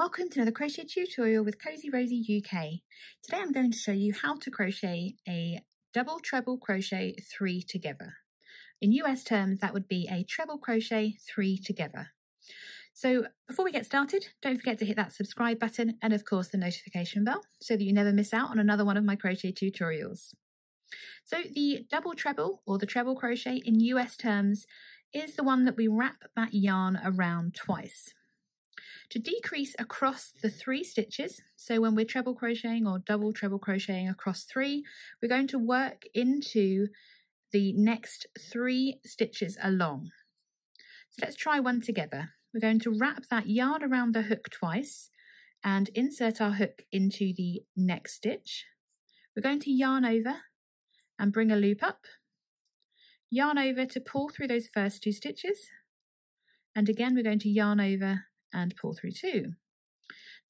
Welcome to another crochet tutorial with Cosy Rosie UK. Today I'm going to show you how to crochet a double treble crochet three together. In US terms that would be a treble crochet three together. So before we get started, don't forget to hit that subscribe button and of course the notification bell so that you never miss out on another one of my crochet tutorials. So the double treble or the treble crochet in US terms is the one that we wrap that yarn around twice to decrease across the three stitches. So when we're treble crocheting or double treble crocheting across three, we're going to work into the next three stitches along. So let's try one together. We're going to wrap that yarn around the hook twice and insert our hook into the next stitch. We're going to yarn over and bring a loop up. Yarn over to pull through those first two stitches. And again, we're going to yarn over and pull through two.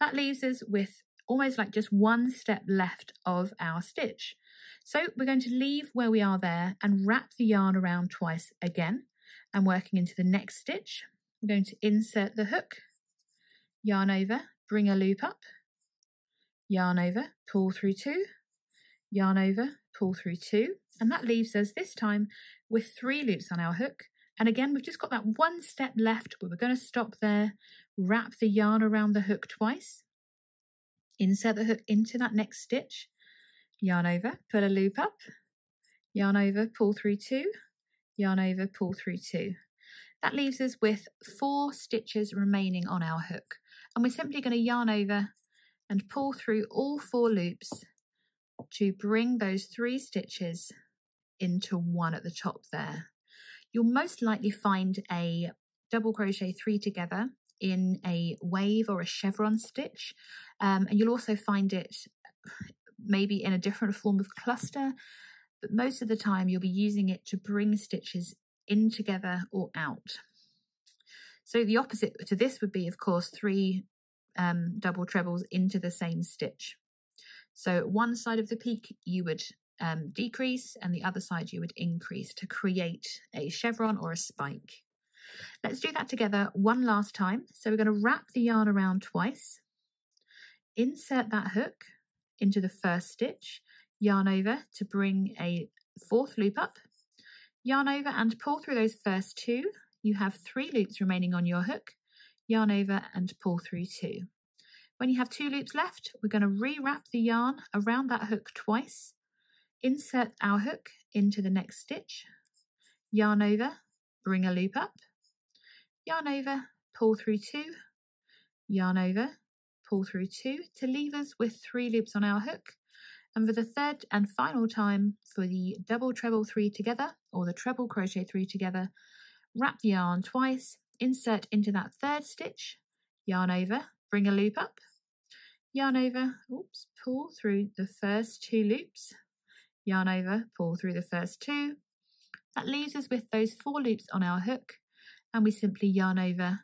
That leaves us with almost like just one step left of our stitch. So we're going to leave where we are there and wrap the yarn around twice again and working into the next stitch. We're going to insert the hook, yarn over, bring a loop up, yarn over, pull through two, yarn over, pull through two, and that leaves us this time with three loops on our hook. And again, we've just got that one step left, but we're going to stop there wrap the yarn around the hook twice, insert the hook into that next stitch, yarn over, pull a loop up, yarn over, pull through two, yarn over, pull through two. That leaves us with four stitches remaining on our hook. And we're simply going to yarn over and pull through all four loops to bring those three stitches into one at the top there. You'll most likely find a double crochet three together in a wave or a chevron stitch. Um, and you'll also find it maybe in a different form of cluster, but most of the time you'll be using it to bring stitches in together or out. So the opposite to this would be, of course, three um, double trebles into the same stitch. So one side of the peak you would um, decrease and the other side you would increase to create a chevron or a spike. Let's do that together one last time. So we're going to wrap the yarn around twice, insert that hook into the first stitch, yarn over to bring a fourth loop up, yarn over and pull through those first two. You have three loops remaining on your hook, yarn over and pull through two. When you have two loops left, we're going to rewrap the yarn around that hook twice, insert our hook into the next stitch, yarn over, bring a loop up, yarn over, pull through two, yarn over, pull through two to leave us with three loops on our hook. And for the third and final time for the double treble three together or the treble crochet three together, wrap the yarn twice, insert into that third stitch, yarn over, bring a loop up, yarn over, oops, pull through the first two loops, yarn over, pull through the first two. That leaves us with those four loops on our hook and we simply yarn over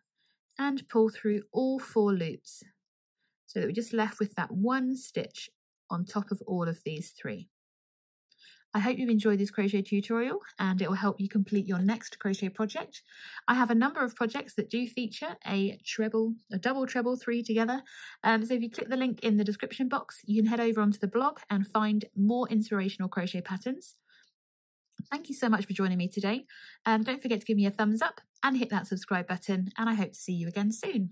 and pull through all four loops so that we're just left with that one stitch on top of all of these three. I hope you've enjoyed this crochet tutorial and it will help you complete your next crochet project. I have a number of projects that do feature a treble, a double treble three together. Um, so if you click the link in the description box, you can head over onto the blog and find more inspirational crochet patterns. Thank you so much for joining me today. Um, don't forget to give me a thumbs up and hit that subscribe button, and I hope to see you again soon.